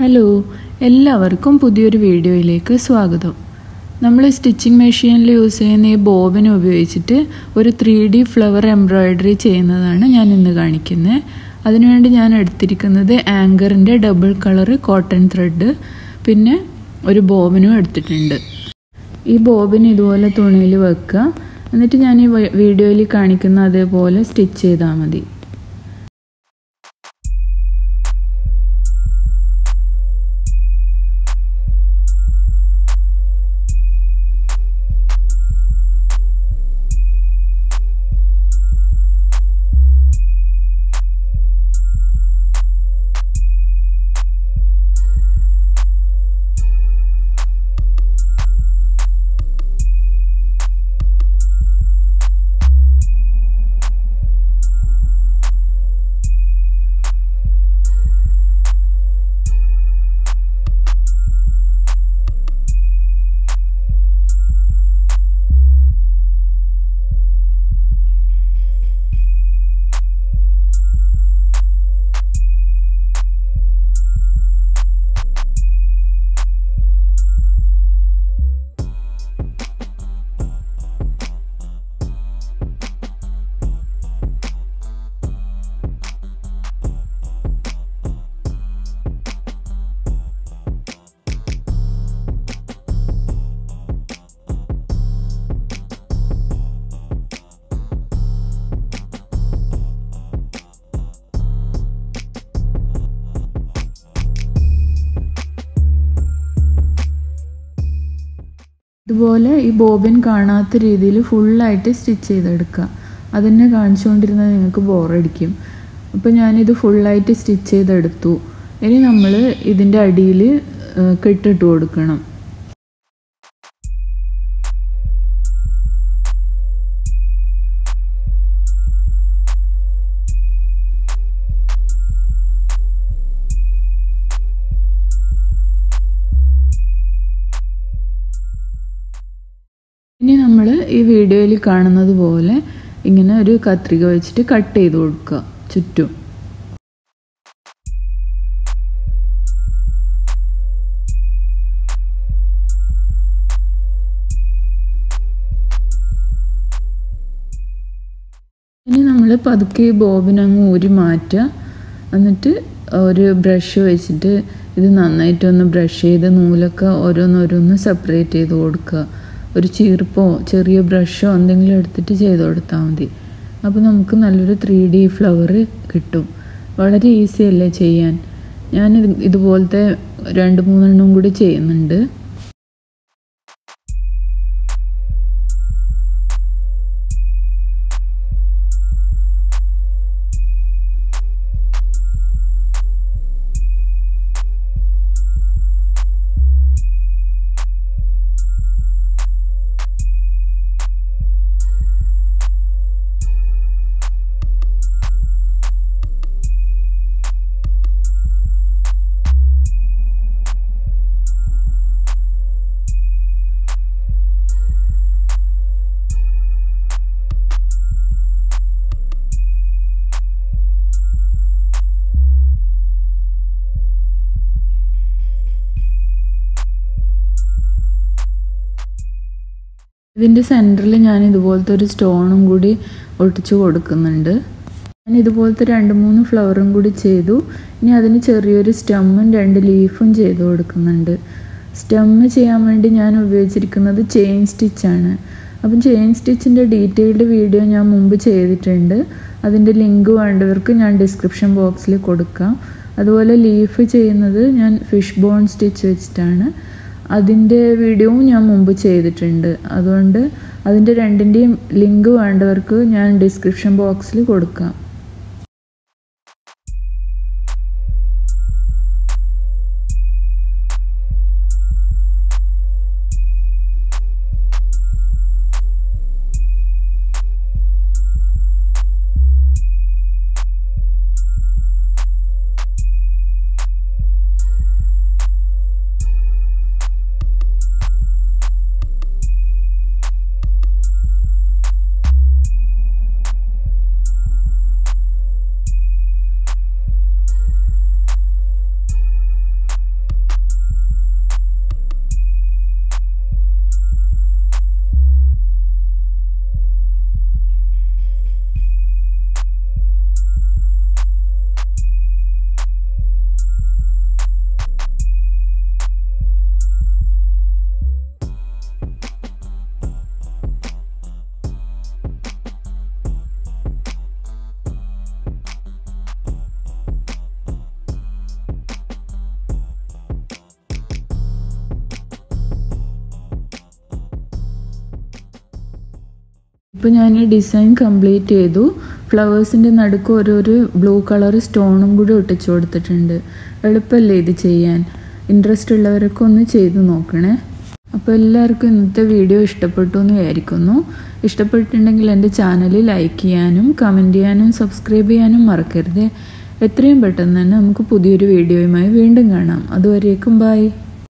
Hello എല്ലാവർക്കും പുതിയൊരു വീഡിയോയിലേക്ക് സ്വാഗതം. നമ്മൾ സ്റ്റിച്ചിങ് മെഷീനിൽ യൂസ് ചെയ്യുന്ന ഈ ബോബിനെ ഉപയോഗിച്ചിട്ട് ഒരു ത്രീ ഡി ഫ്ലവർ എംബ്രോയ്ഡറി ചെയ്യുന്നതാണ് ഞാൻ ഇന്ന് കാണിക്കുന്നത്. അതിനുവേണ്ടി ഞാൻ എടുത്തിരിക്കുന്നത് ആങ്കറിന്റെ ഡബിൾ കളറ് കോട്ടൺ ത്രെഡ് പിന്നെ ഒരു ബോബിനും എടുത്തിട്ടുണ്ട്. ഈ ബോബിന് ഇതുപോലെ തുണിയിൽ വെക്കുക. എന്നിട്ട് ഞാൻ ഈ വീഡിയോയിൽ കാണിക്കുന്ന അതേപോലെ സ്റ്റിച്ച് ചെയ്താൽ മതി. ഇതുപോലെ ഈ ബോബിൻ കാണാത്ത രീതിയിൽ ഫുള്ളായിട്ട് സ്റ്റിച്ച് ചെയ്തെടുക്കുക. അത് തന്നെ കാണിച്ചുകൊണ്ടിരുന്നാൽ നിങ്ങൾക്ക് ബോറടിക്കും അപ്പോൾ ഞാനിത് ഫുള്ളായിട്ട് സ്റ്റിച്ച് ചെയ്തെടുത്തു. ഇനി നമ്മൾ ഇതിന്റെ അടിയിൽ കെട്ടിട്ട് കൊടുക്കണം. ഇനി നമ്മൾ ഈ വീഡിയോയിൽ കാണുന്നത് പോലെ ഇങ്ങനെ ഒരു കത്രിക വെച്ചിട്ട് കട്ട് ചെയ്ത് കൊടുക്കുക ചുറ്റും. ഇനി നമ്മൾ പതുക്കെ ബോബിനങ്ങ് ഊരി മാറ്റുക. എന്നിട്ട് ഒരു ബ്രഷ് വെച്ചിട്ട് ഇത് നന്നായിട്ടൊന്ന് ബ്രഷ് ചെയ്ത് നൂലൊക്കെ ഓരോന്നോരോന്ന് സെപ്പറേറ്റ് ചെയ്ത് കൊടുക്കുക. ഒരു ചീർപ്പോ ചെറിയ ബ്രഷോ എന്തെങ്കിലും എടുത്തിട്ട് ചെയ്ത് കൊടുത്താൽ മതി. അപ്പോൾ നമുക്ക് നല്ലൊരു ത്രീ ഡി ഫ്ലവർ കിട്ടും. വളരെ ഈസി അല്ലേ ചെയ്യാൻ? ഞാൻ ഇതുപോലത്തെ രണ്ട് മൂന്നെണ്ണം കൂടി ചെയ്യുന്നുണ്ട്. ഇതിന്റെ സെന്ററിൽ ഞാൻ ഇതുപോലത്തെ ഒരു സ്റ്റോണും കൂടി ഒട്ടിച്ചു കൊടുക്കുന്നുണ്ട്. ഞാൻ ഇതുപോലത്തെ രണ്ട് മൂന്ന് ഫ്ലവറും കൂടി ചെയ്തു. ഇനി അതിന് ചെറിയൊരു സ്റ്റെമ്മും രണ്ട് ലീഫും ചെയ്ത് കൊടുക്കുന്നുണ്ട്. സ്റ്റെമ്മ് ചെയ്യാൻ വേണ്ടി ഞാൻ ഉപയോഗിച്ചിരിക്കുന്നത് ചെയിൻ സ്റ്റിച്ചാണ് അപ്പം ചെയിൻ സ്റ്റിച്ചിന്റെ ഡീറ്റെയിൽഡ് വീഡിയോ ഞാൻ മുമ്പ് ചെയ്തിട്ടുണ്ട്. അതിന്റെ ലിങ്ക് വേണ്ടവർക്ക് ഞാൻ ഡിസ്ക്രിപ്ഷൻ ബോക്സിൽ കൊടുക്കാം. അതുപോലെ ലീഫ് ചെയ്യുന്നത് ഞാൻ ഫിഷ് ബോൺ സ്റ്റിച്ച് വെച്ചിട്ടാണ്. അതിന്റെ വീഡിയോവും ഞാൻ മുമ്പ് ചെയ്തിട്ടുണ്ട്. അതുകൊണ്ട് അതിന്റെ രണ്ടിന്റെയും ലിങ്ക് വേണ്ടവർക്ക് ഞാൻ ഡിസ്ക്രിപ്ഷൻ ബോക്സിൽ കൊടുക്കാം. ഇപ്പോൾ ഞാൻ ഡിസൈൻ കംപ്ലീറ്റ് ചെയ്തു. ഫ്ലവേഴ്സിന്റെ നടുക്ക് ഓരോരു ബ്ലൂ കളർ സ്റ്റോണും കൂടി ഒട്ടിച്ചു കൊടുത്തിട്ടുണ്ട്. എളുപ്പമല്ലേ ഇത് ചെയ്യാൻ? ഇൻട്രസ്റ്റ് ഉള്ളവരൊക്കെ ഒന്ന് ചെയ്ത് നോക്കണേ. അപ്പോൾ എല്ലാവർക്കും ഇന്നത്തെ വീഡിയോ ഇഷ്ടപ്പെട്ടു എന്ന് വിചാരിക്കുന്നു. ഇഷ്ടപ്പെട്ടിട്ടുണ്ടെങ്കിൽ എന്റെ ചാനൽ ലൈക്ക് ചെയ്യാനും കമന്റ് ചെയ്യാനും സബ്സ്ക്രൈബ് ചെയ്യാനും മറക്കരുത്. എത്രയും പെട്ടെന്ന് തന്നെ നമുക്ക് പുതിയൊരു വീഡിയോയുമായി വീണ്ടും കാണാം. അതുവരേക്കും ബൈ